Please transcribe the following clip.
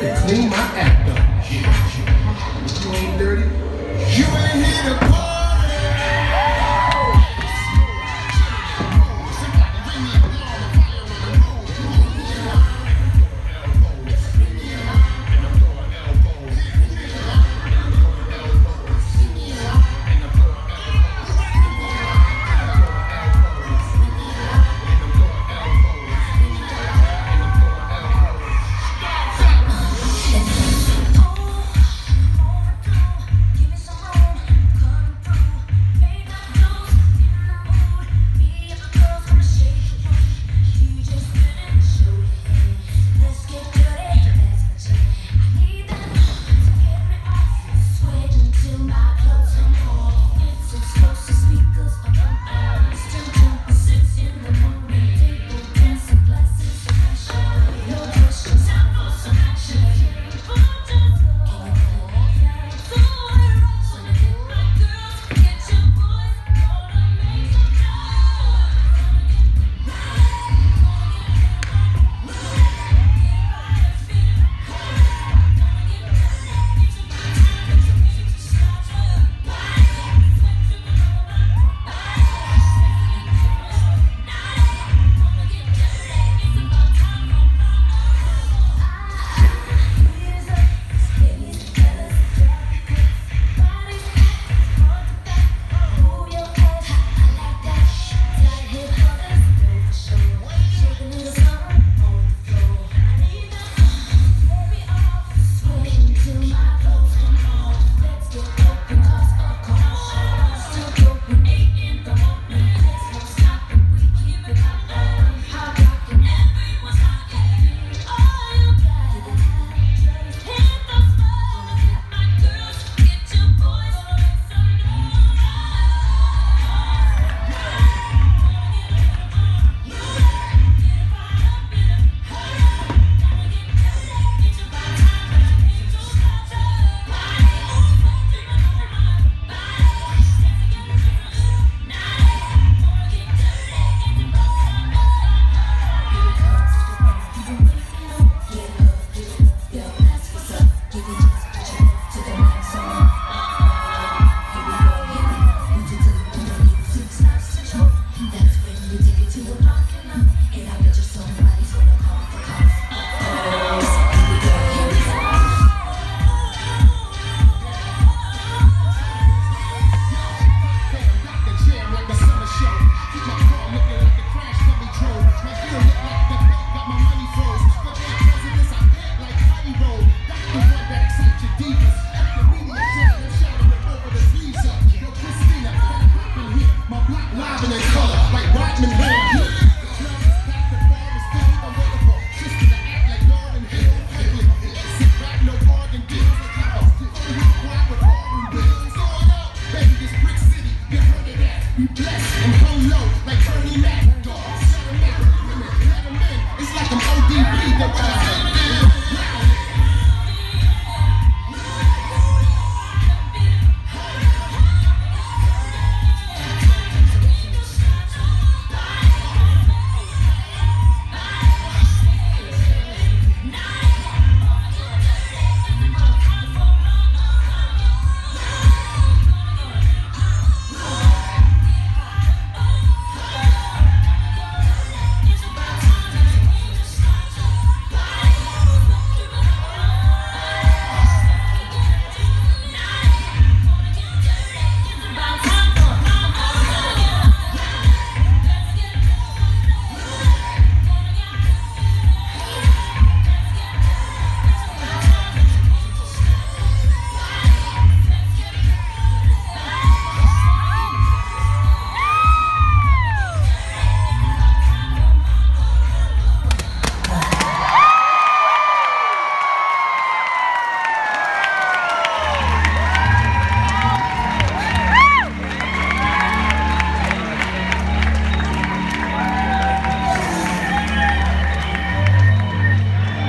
to clean my ass.